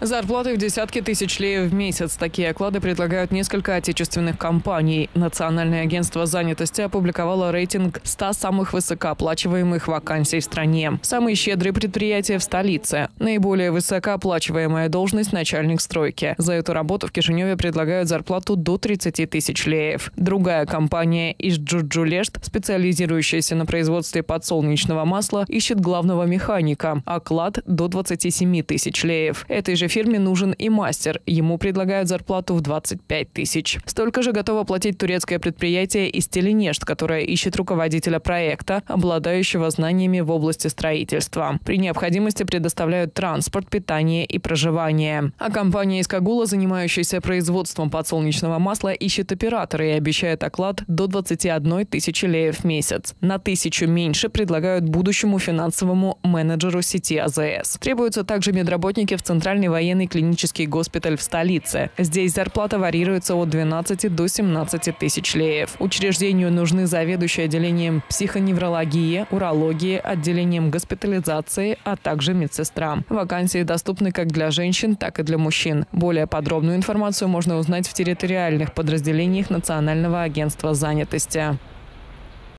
Зарплаты в десятки тысяч леев в месяц. Такие оклады предлагают несколько отечественных компаний. Национальное агентство занятости опубликовало рейтинг 100 самых высокооплачиваемых вакансий в стране. Самые щедрые предприятия в столице. Наиболее высокооплачиваемая должность – начальник стройки. За эту работу в Кишиневе предлагают зарплату до 30 тысяч леев. Другая компания из Джуджулешт, специализирующаяся на производстве подсолнечного масла, ищет главного механика. Оклад до 27 тысяч леев. Этой же же фирме нужен и мастер. Ему предлагают зарплату в 25 тысяч. Столько же готово платить турецкое предприятие из Теленешт, которое ищет руководителя проекта, обладающего знаниями в области строительства. При необходимости предоставляют транспорт, питание и проживание. А компания из Кагула, занимающаяся производством подсолнечного масла, ищет оператора и обещает оклад до 21 тысячи леев в месяц. На тысячу меньше предлагают будущему финансовому менеджеру сети АЗС. Требуются также медработники в Центральной военный клинический госпиталь в столице. Здесь зарплата варьируется от 12 до 17 тысяч леев. Учреждению нужны заведующие отделением психоневрологии, урологии, отделением госпитализации, а также медсестра. Вакансии доступны как для женщин, так и для мужчин. Более подробную информацию можно узнать в территориальных подразделениях Национального агентства занятости.